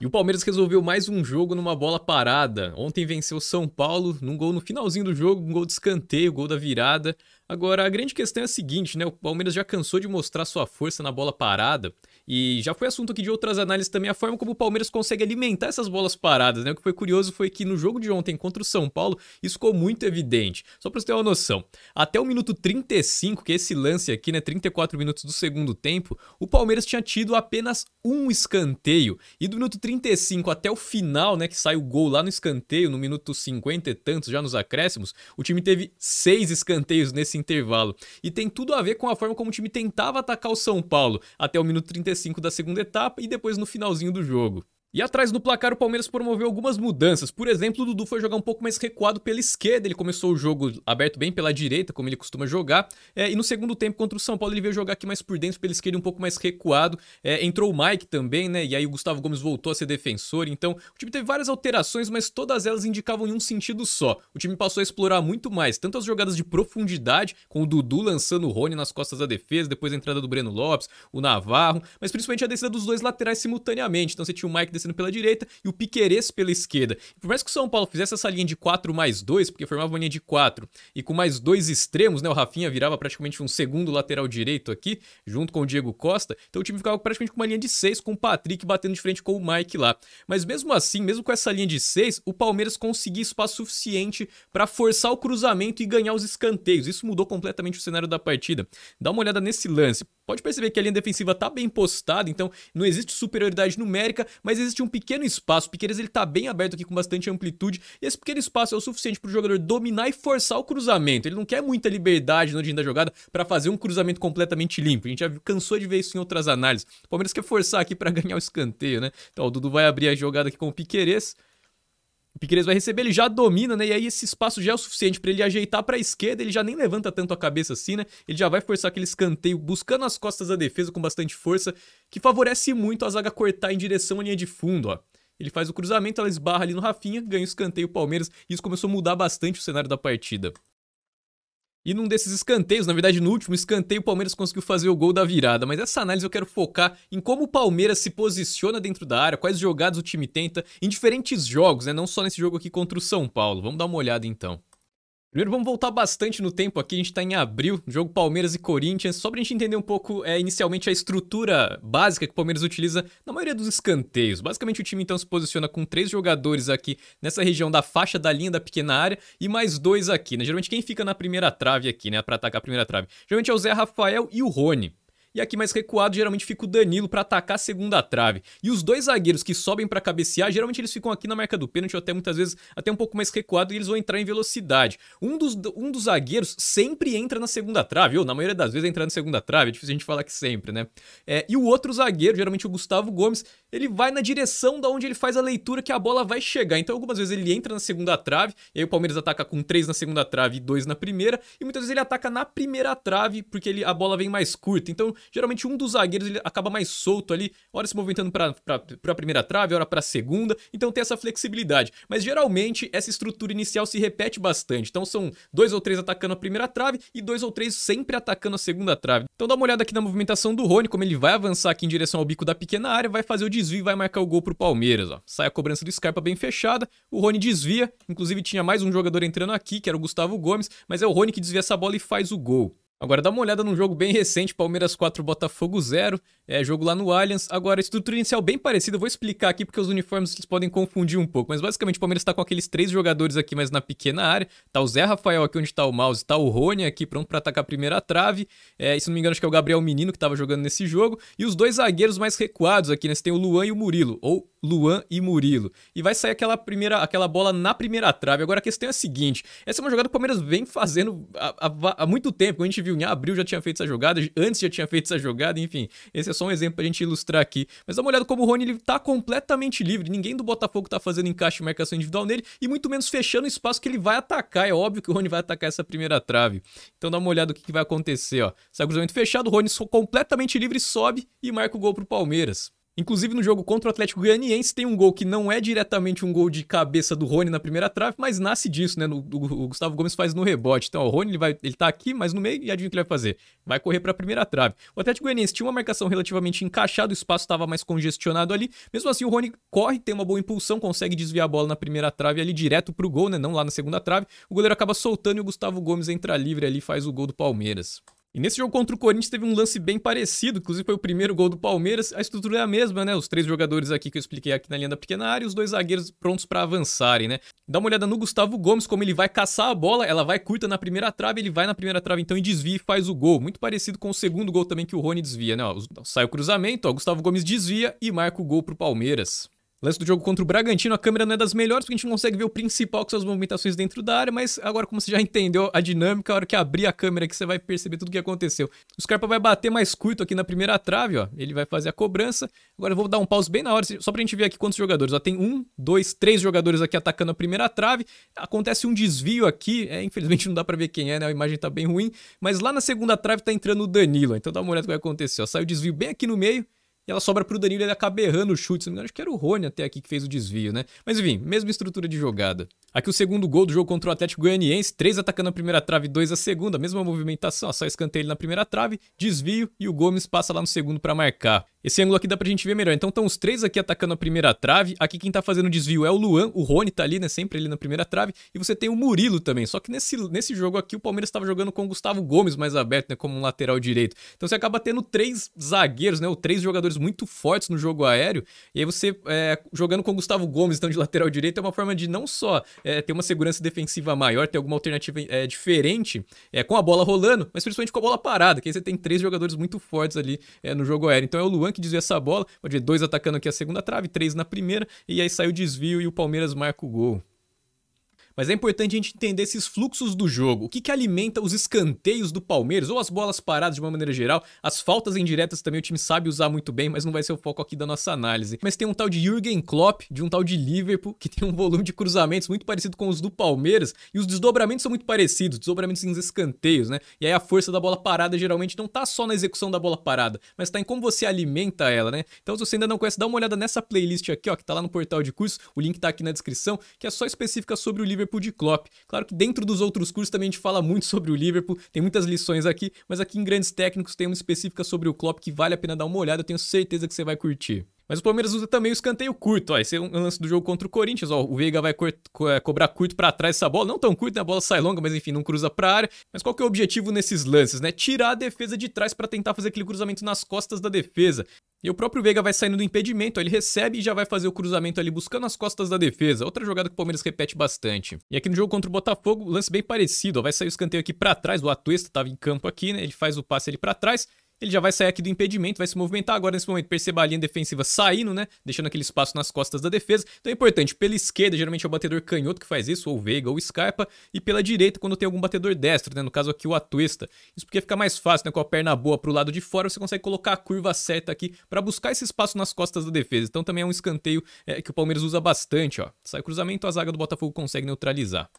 E o Palmeiras resolveu mais um jogo numa bola parada. Ontem venceu o São Paulo num gol no finalzinho do jogo, um gol de escanteio, gol da virada. Agora, a grande questão é a seguinte, né? O Palmeiras já cansou de mostrar sua força na bola parada. E já foi assunto aqui de outras análises também a forma como o Palmeiras consegue alimentar essas bolas paradas, né? O que foi curioso foi que no jogo de ontem contra o São Paulo, isso ficou muito evidente. Só para você ter uma noção, até o minuto 35, que é esse lance aqui, né? 34 minutos do segundo tempo, o Palmeiras tinha tido apenas um escanteio. E do minuto 35 até o final, né? Que sai o gol lá no escanteio, no minuto 50 e tantos, já nos acréscimos, o time teve seis escanteios nesse intervalo. E tem tudo a ver com a forma como o time tentava atacar o São Paulo até o minuto 35 da segunda etapa e depois no finalzinho do jogo. E atrás no placar, o Palmeiras promoveu algumas mudanças. Por exemplo, o Dudu foi jogar um pouco mais recuado pela esquerda. Ele começou o jogo aberto bem pela direita, como ele costuma jogar. É, e no segundo tempo, contra o São Paulo, ele veio jogar aqui mais por dentro, pela esquerda, um pouco mais recuado. É, entrou o Mike também, né? E aí o Gustavo Gomes voltou a ser defensor. Então, o time teve várias alterações, mas todas elas indicavam em um sentido só. O time passou a explorar muito mais, tanto as jogadas de profundidade, com o Dudu lançando o Rony nas costas da defesa, depois a entrada do Breno Lopes, o Navarro, mas principalmente a descida dos dois laterais simultaneamente. Então, você tinha o Mike descendo pela direita e o Piquerez pela esquerda. por mais que o São Paulo fizesse essa linha de 4 mais 2, porque formava uma linha de 4, e com mais dois extremos, né? O Rafinha virava praticamente um segundo lateral direito aqui, junto com o Diego Costa. Então o time ficava praticamente com uma linha de 6, com o Patrick batendo de frente com o Mike lá. Mas mesmo assim, mesmo com essa linha de 6, o Palmeiras conseguia espaço suficiente para forçar o cruzamento e ganhar os escanteios. Isso mudou completamente o cenário da partida. Dá uma olhada nesse lance. Pode perceber que a linha defensiva tá bem postada, então não existe superioridade numérica, mas existe um pequeno espaço. O Piqueires ele tá bem aberto aqui com bastante amplitude, e esse pequeno espaço é o suficiente para o jogador dominar e forçar o cruzamento. Ele não quer muita liberdade no dia da jogada para fazer um cruzamento completamente limpo. A gente já cansou de ver isso em outras análises. O Palmeiras quer forçar aqui para ganhar o escanteio, né? Então o Dudu vai abrir a jogada aqui com o Piqueires. O Piqueires vai receber, ele já domina, né? E aí esse espaço já é o suficiente para ele ajeitar para a esquerda, ele já nem levanta tanto a cabeça assim, né? Ele já vai forçar aquele escanteio buscando as costas da defesa com bastante força, que favorece muito a zaga cortar em direção à linha de fundo, ó. Ele faz o cruzamento, ela esbarra ali no Rafinha, ganha o escanteio Palmeiras, e isso começou a mudar bastante o cenário da partida. E num desses escanteios, na verdade no último escanteio, o Palmeiras conseguiu fazer o gol da virada. Mas essa análise eu quero focar em como o Palmeiras se posiciona dentro da área, quais jogadas o time tenta, em diferentes jogos, né? Não só nesse jogo aqui contra o São Paulo. Vamos dar uma olhada então. Primeiro vamos voltar bastante no tempo aqui, a gente tá em abril, jogo Palmeiras e Corinthians, só pra gente entender um pouco é, inicialmente a estrutura básica que o Palmeiras utiliza na maioria dos escanteios. Basicamente o time então se posiciona com três jogadores aqui nessa região da faixa da linha da pequena área e mais dois aqui, né? Geralmente quem fica na primeira trave aqui, né, pra atacar a primeira trave? Geralmente é o Zé Rafael e o Rony. E aqui mais recuado, geralmente fica o Danilo para atacar a segunda trave. E os dois zagueiros que sobem para cabecear, geralmente eles ficam aqui na marca do pênalti, ou até muitas vezes até um pouco mais recuado, e eles vão entrar em velocidade. Um dos, um dos zagueiros sempre entra na segunda trave, ou na maioria das vezes entra na segunda trave, é difícil a gente falar que sempre, né? É, e o outro zagueiro, geralmente o Gustavo Gomes, ele vai na direção da onde ele faz a leitura que a bola vai chegar. Então algumas vezes ele entra na segunda trave, e aí o Palmeiras ataca com três na segunda trave e dois na primeira, e muitas vezes ele ataca na primeira trave, porque ele, a bola vem mais curta. Então geralmente um dos zagueiros ele acaba mais solto ali, hora se movimentando para a primeira trave, hora para a segunda, então tem essa flexibilidade. Mas geralmente essa estrutura inicial se repete bastante, então são dois ou três atacando a primeira trave e dois ou três sempre atacando a segunda trave. Então dá uma olhada aqui na movimentação do Rony, como ele vai avançar aqui em direção ao bico da pequena área, vai fazer o desvio e vai marcar o gol pro Palmeiras, ó. Sai a cobrança do Scarpa bem fechada, o Rony desvia, inclusive tinha mais um jogador entrando aqui, que era o Gustavo Gomes, mas é o Rony que desvia essa bola e faz o gol. Agora dá uma olhada num jogo bem recente, Palmeiras 4, Botafogo 0, é jogo lá no Allianz. Agora, estrutura inicial bem parecida, eu vou explicar aqui porque os uniformes eles podem confundir um pouco, mas basicamente o Palmeiras tá com aqueles três jogadores aqui, mas na pequena área. Tá o Zé Rafael aqui onde tá o mouse, tá o Rony aqui pronto para atacar a primeira trave. É, se não me engano, acho que é o Gabriel Menino que tava jogando nesse jogo. E os dois zagueiros mais recuados aqui, né? Você tem o Luan e o Murilo, ou Luan e Murilo. E vai sair aquela primeira, aquela bola na primeira trave. Agora a questão é a seguinte: essa é uma jogada que o Palmeiras vem fazendo há, há, há muito tempo. Quando a gente viu em abril já tinha feito essa jogada, antes já tinha feito essa jogada, enfim. Esse é só um exemplo pra gente ilustrar aqui. Mas dá uma olhada como o Rony ele tá completamente livre. Ninguém do Botafogo tá fazendo encaixe e marcação individual nele, e muito menos fechando o espaço que ele vai atacar. É óbvio que o Rony vai atacar essa primeira trave. Então dá uma olhada o que, que vai acontecer, ó. Sai cruzamento fechado, o Rony completamente livre sobe e marca o gol pro Palmeiras. Inclusive no jogo contra o Atlético Goianiense tem um gol que não é diretamente um gol de cabeça do Rony na primeira trave, mas nasce disso, né? No, o, o, Gustavo Gomes faz no rebote. Então, ó, o Rony ele, vai, ele tá aqui, mas no meio, e adivinha o que ele vai fazer? Vai correr para a primeira trave. O Atlético Goianiense tinha uma marcação relativamente encaixada, o espaço estava mais congestionado ali. Mesmo assim, o Rony corre, tem uma boa impulsão, consegue desviar a bola na primeira trave ali direto pro gol, né? Não lá na segunda trave. O goleiro acaba soltando e o Gustavo Gomes entra livre ali faz o gol do Palmeiras. E nesse jogo contra o Corinthians teve um lance bem parecido, inclusive foi o primeiro gol do Palmeiras. A estrutura é a mesma, né? Os três jogadores aqui que eu expliquei aqui na linha da pequena área os dois zagueiros prontos para avançarem, né? Dá uma olhada no Gustavo Gomes, como ele vai caçar a bola, ela vai curta na primeira trave, ele vai na primeira trave então e desvia e faz o gol. Muito parecido com o segundo gol também que o Rony desvia, né? Ó, sai o cruzamento, ó, Gustavo Gomes desvia e marca o gol pro Palmeiras. Lance do jogo contra o Bragantino, a câmera não é das melhores, porque a gente não consegue ver o principal com suas movimentações dentro da área, mas agora, como você já entendeu a dinâmica, a hora que abrir a câmera aqui, você vai perceber tudo o que aconteceu. O Scarpa vai bater mais curto aqui na primeira trave, ó. Ele vai fazer a cobrança. Agora eu vou dar um pause bem na hora, só pra gente ver aqui quantos jogadores. Ó, tem um, dois, três jogadores aqui atacando a primeira trave. Acontece um desvio aqui, é, infelizmente não dá pra ver quem é, né? A imagem tá bem ruim. Mas lá na segunda trave tá entrando o Danilo, então dá uma olhada no que vai acontecer, ó. Sai o desvio bem aqui no meio ela sobra pro Danilo e ele acaba errando o chute. Se não me acho que era o Rony até aqui que fez o desvio, né? Mas enfim, mesma estrutura de jogada. Aqui o segundo gol do jogo contra o Atlético Goianiense, três atacando a primeira trave, dois a segunda, mesma movimentação, só escanteio na primeira trave, desvio e o Gomes passa lá no segundo para marcar. Esse ângulo aqui dá pra gente ver melhor. Então estão os três aqui atacando a primeira trave. Aqui quem tá fazendo o desvio é o Luan, o Rony tá ali, né, sempre ali na primeira trave, e você tem o Murilo também. Só que nesse, nesse jogo aqui o Palmeiras estava jogando com o Gustavo Gomes mais aberto, né, como um lateral direito. Então você acaba tendo três zagueiros, né, ou três jogadores muito fortes no jogo aéreo, e aí você é, jogando com o Gustavo Gomes, então de lateral direito, é uma forma de não só é, ter uma segurança defensiva maior, ter alguma alternativa é, diferente é, com a bola rolando, mas principalmente com a bola parada, que aí você tem três jogadores muito fortes ali é, no jogo aéreo. Então é o Luan que desvia essa bola, pode ver dois atacando aqui a segunda trave, três na primeira, e aí sai o desvio e o Palmeiras marca o gol. Mas é importante a gente entender esses fluxos do jogo. O que, que alimenta os escanteios do Palmeiras, ou as bolas paradas de uma maneira geral. As faltas indiretas também o time sabe usar muito bem, mas não vai ser o foco aqui da nossa análise. Mas tem um tal de Jürgen Klopp, de um tal de Liverpool, que tem um volume de cruzamentos muito parecido com os do Palmeiras, e os desdobramentos são muito parecidos, desdobramentos em escanteios, né? E aí a força da bola parada geralmente não tá só na execução da bola parada, mas tá em como você alimenta ela, né? Então se você ainda não conhece, dá uma olhada nessa playlist aqui, ó, que tá lá no portal de curso, o link tá aqui na descrição, que é só específica sobre o Liverpool Liverpool de Klopp. Claro que dentro dos outros cursos também a gente fala muito sobre o Liverpool, tem muitas lições aqui, mas aqui em Grandes Técnicos tem uma específica sobre o Klopp que vale a pena dar uma olhada, eu tenho certeza que você vai curtir. Mas o Palmeiras usa também o escanteio curto. Ó, esse é um lance do jogo contra o Corinthians. Ó, o Veiga vai co é, cobrar curto para trás essa bola. Não tão curto, né? a bola sai longa, mas enfim, não cruza pra área. Mas qual que é o objetivo nesses lances, né? Tirar a defesa de trás para tentar fazer aquele cruzamento nas costas da defesa. E o próprio Veiga vai saindo do impedimento, ele recebe e já vai fazer o cruzamento ali buscando as costas da defesa. Outra jogada que o Palmeiras repete bastante. E aqui no jogo contra o Botafogo, lance bem parecido, ó, vai sair o escanteio aqui para trás, o Atuesta estava em campo aqui, né? Ele faz o passe ali para trás ele já vai sair aqui do impedimento, vai se movimentar agora nesse momento. Perceba a linha defensiva saindo, né? Deixando aquele espaço nas costas da defesa. Então é importante, pela esquerda, geralmente é o batedor canhoto que faz isso, ou Veiga, ou Scarpa. E pela direita, quando tem algum batedor destro, né? No caso aqui o Atuesta. Isso porque fica mais fácil, né? Com a perna boa pro lado de fora, você consegue colocar a curva certa aqui para buscar esse espaço nas costas da defesa. Então também é um escanteio é, que o Palmeiras usa bastante, ó. Sai cruzamento, a zaga do Botafogo consegue neutralizar.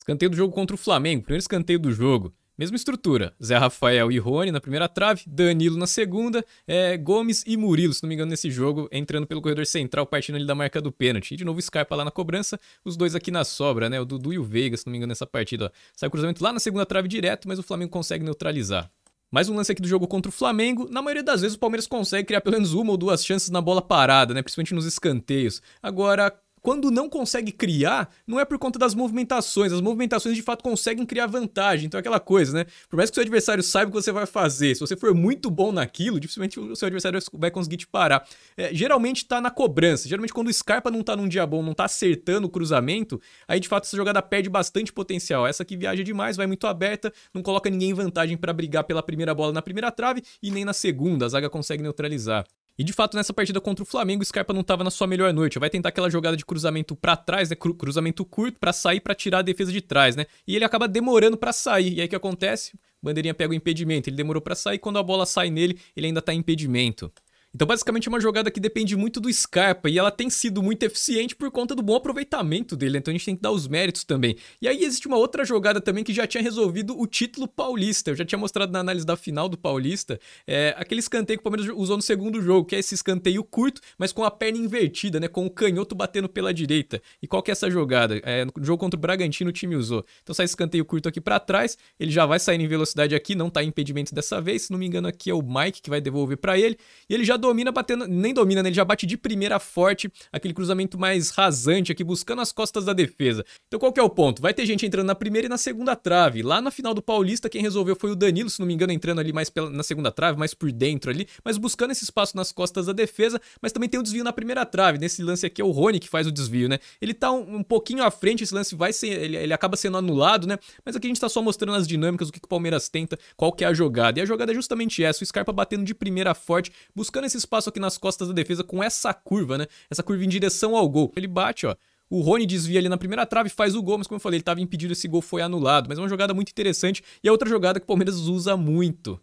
Escanteio do jogo contra o Flamengo, primeiro escanteio do jogo. Mesma estrutura, Zé Rafael e Rony na primeira trave, Danilo na segunda, é, Gomes e Murilo, se não me engano, nesse jogo, entrando pelo corredor central, partindo ali da marca do pênalti. E de novo Scarpa lá na cobrança, os dois aqui na sobra, né? O Dudu e o Veiga, se não me engano, nessa partida. Ó. Sai o cruzamento lá na segunda trave direto, mas o Flamengo consegue neutralizar. Mais um lance aqui do jogo contra o Flamengo. Na maioria das vezes o Palmeiras consegue criar pelo menos uma ou duas chances na bola parada, né? Principalmente nos escanteios. Agora, quando não consegue criar, não é por conta das movimentações. As movimentações de fato conseguem criar vantagem. Então é aquela coisa, né? Por mais que o seu adversário saiba o que você vai fazer, se você for muito bom naquilo, dificilmente o seu adversário vai conseguir te parar. É, geralmente tá na cobrança. Geralmente quando o Scarpa não tá num dia bom, não tá acertando o cruzamento, aí de fato essa jogada perde bastante potencial. Essa que viaja demais, vai muito aberta, não coloca ninguém em vantagem para brigar pela primeira bola na primeira trave e nem na segunda. A zaga consegue neutralizar. E de fato, nessa partida contra o Flamengo, o Scarpa não estava na sua melhor noite. Vai tentar aquela jogada de cruzamento para trás, né? cruzamento curto para sair para tirar a defesa de trás, né? E ele acaba demorando para sair. E aí o que acontece? Bandeirinha pega o impedimento. Ele demorou para sair, quando a bola sai nele, ele ainda tá em impedimento. Então, basicamente, é uma jogada que depende muito do Scarpa e ela tem sido muito eficiente por conta do bom aproveitamento dele, então a gente tem que dar os méritos também. E aí existe uma outra jogada também que já tinha resolvido o título paulista. Eu já tinha mostrado na análise da final do Paulista é, aquele escanteio que o Palmeiras usou no segundo jogo, que é esse escanteio curto, mas com a perna invertida, né? Com o canhoto batendo pela direita. E qual que é essa jogada? É, no jogo contra o Bragantino o time usou. Então sai escanteio curto aqui para trás, ele já vai saindo em velocidade aqui, não tá impedimento dessa vez. Se não me engano, aqui é o Mike que vai devolver para ele. E ele já domina batendo, nem domina, né? Ele já bate de primeira forte, aquele cruzamento mais rasante aqui, buscando as costas da defesa. Então qual que é o ponto? Vai ter gente entrando na primeira e na segunda trave. Lá na final do Paulista, quem resolveu foi o Danilo, se não me engano, entrando ali mais pela, na segunda trave, mais por dentro ali, mas buscando esse espaço nas costas da defesa, mas também tem o desvio na primeira trave. Nesse lance aqui é o Rony que faz o desvio, né? Ele tá um, um pouquinho à frente, esse lance vai ser, ele, ele acaba sendo anulado, né? Mas aqui a gente tá só mostrando as dinâmicas, o que, que o Palmeiras tenta, qual que é a jogada. E a jogada é justamente essa, o Scarpa batendo de primeira forte, buscando esse espaço aqui nas costas da defesa com essa curva, né? Essa curva em direção ao gol. Ele bate, ó. O Rony desvia ali na primeira trave, faz o gol, mas como eu falei, ele estava impedido, esse gol foi anulado. Mas é uma jogada muito interessante e é outra jogada que o Palmeiras usa muito.